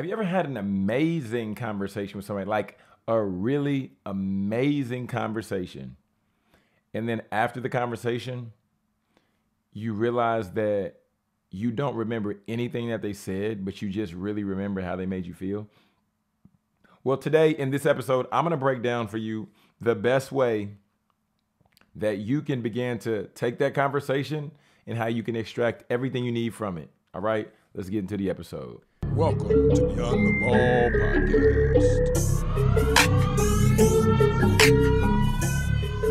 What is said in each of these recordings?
Have you ever had an amazing conversation with somebody, like a really amazing conversation? And then after the conversation, you realize that you don't remember anything that they said, but you just really remember how they made you feel? Well, today in this episode, I'm going to break down for you the best way that you can begin to take that conversation and how you can extract everything you need from it. All right, let's get into the episode. Welcome to Beyond the Ball podcast.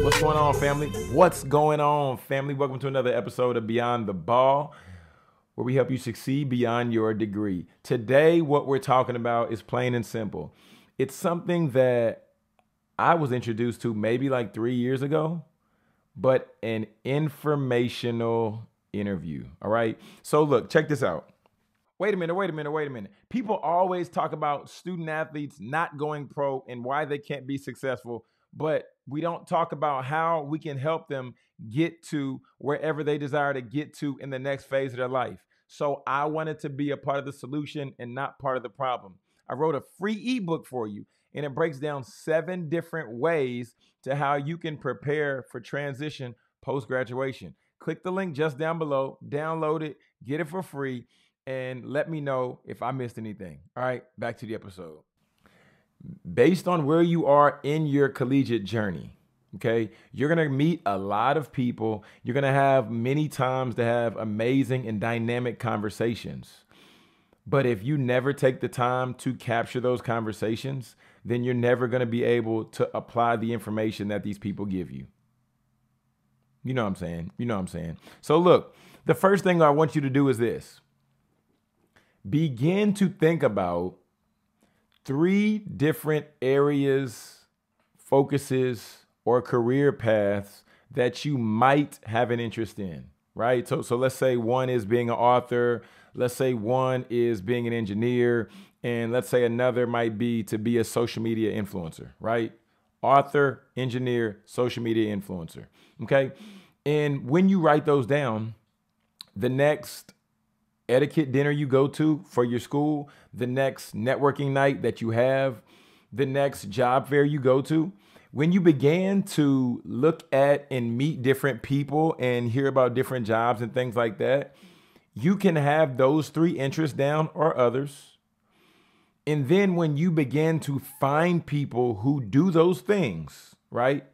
What's going on, family? What's going on, family? Welcome to another episode of Beyond the Ball, where we help you succeed beyond your degree. Today, what we're talking about is plain and simple. It's something that I was introduced to maybe like three years ago, but an informational interview. All right. So, look, check this out. Wait a minute, wait a minute, wait a minute. People always talk about student athletes not going pro and why they can't be successful, but we don't talk about how we can help them get to wherever they desire to get to in the next phase of their life. So I wanted to be a part of the solution and not part of the problem. I wrote a free ebook for you, and it breaks down seven different ways to how you can prepare for transition post graduation. Click the link just down below, download it, get it for free and let me know if I missed anything. All right, back to the episode. Based on where you are in your collegiate journey, okay, you're gonna meet a lot of people. You're gonna have many times to have amazing and dynamic conversations. But if you never take the time to capture those conversations, then you're never gonna be able to apply the information that these people give you. You know what I'm saying? You know what I'm saying? So, look, the first thing I want you to do is this begin to think about three different areas, focuses, or career paths that you might have an interest in, right? So, so let's say one is being an author, let's say one is being an engineer, and let's say another might be to be a social media influencer, right? Author, engineer, social media influencer, okay? And when you write those down, the next etiquette dinner you go to for your school, the next networking night that you have, the next job fair you go to, when you began to look at and meet different people and hear about different jobs and things like that, you can have those three interests down or others. And then when you begin to find people who do those things, right?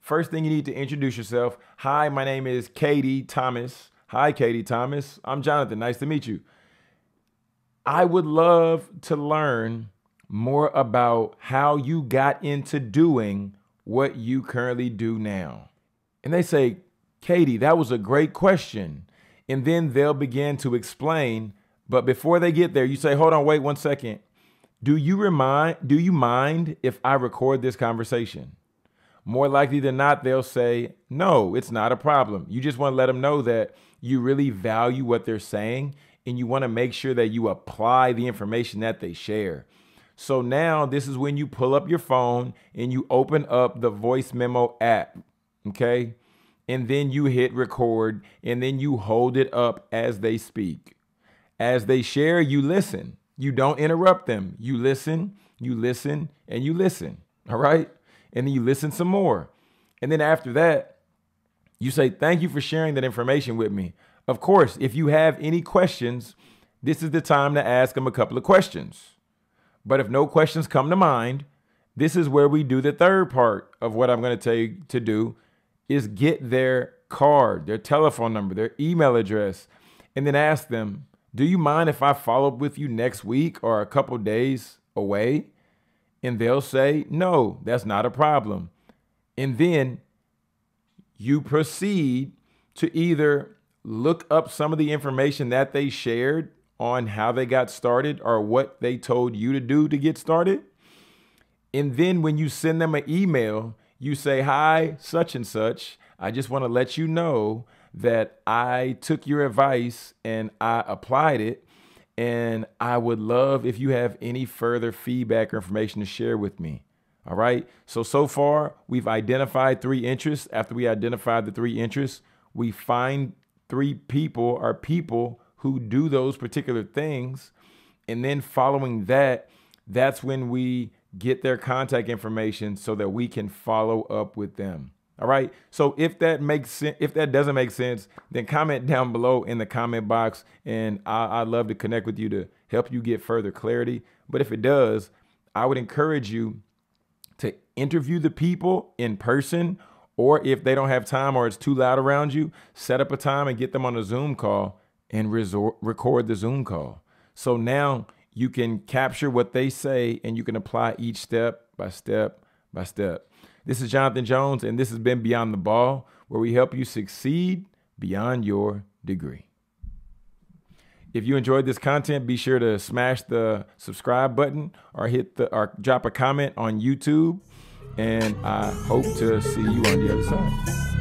First thing you need to introduce yourself. Hi, my name is Katie Thomas. Hi, Katie Thomas. I'm Jonathan. Nice to meet you. I would love to learn more about how you got into doing what you currently do now. And they say, Katie, that was a great question. And then they'll begin to explain. But before they get there, you say, hold on, wait one second. Do you remind, do you mind if I record this conversation? More likely than not, they'll say, no, it's not a problem. You just want to let them know that you really value what they're saying and you want to make sure that you apply the information that they share. So now this is when you pull up your phone and you open up the voice memo app, okay? And then you hit record and then you hold it up as they speak. As they share, you listen. You don't interrupt them. You listen, you listen, and you listen. All right? And then you listen some more. And then after that, you say, Thank you for sharing that information with me. Of course, if you have any questions, this is the time to ask them a couple of questions. But if no questions come to mind, this is where we do the third part of what I'm going to tell you to do is get their card, their telephone number, their email address, and then ask them, "Do you mind if I follow up with you next week or a couple days away?" And they'll say, "No, that's not a problem." And then you proceed to either look up some of the information that they shared on how they got started or what they told you to do to get started. And then when you send them an email, you say, Hi, such and such. I just want to let you know that I took your advice and I applied it. And I would love if you have any further feedback or information to share with me. All right. So, so far, we've identified three interests. After we identified the three interests, we find three people or people who do those particular things. And then following that, that's when we get their contact information so that we can follow up with them. All right. So if that makes sense, if that doesn't make sense, then comment down below in the comment box, and I, would love to connect with you to help you get further clarity. But if it does, I would encourage you to interview the people in person, or if they don't have time or it's too loud around you, set up a time and get them on a Zoom call and resort, record the Zoom call. So now you can capture what they say and you can apply each step by step by step. This is Jonathan Jones, and this has been Beyond the Ball, where we help you succeed beyond your degree. If you enjoyed this content, be sure to smash the subscribe button or hit the or drop a comment on YouTube. And I hope to see you on the other side.